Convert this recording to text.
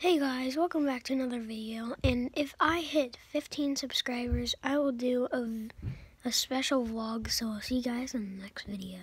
Hey guys, welcome back to another video. And if I hit 15 subscribers, I will do a, a special vlog. So I'll see you guys in the next video.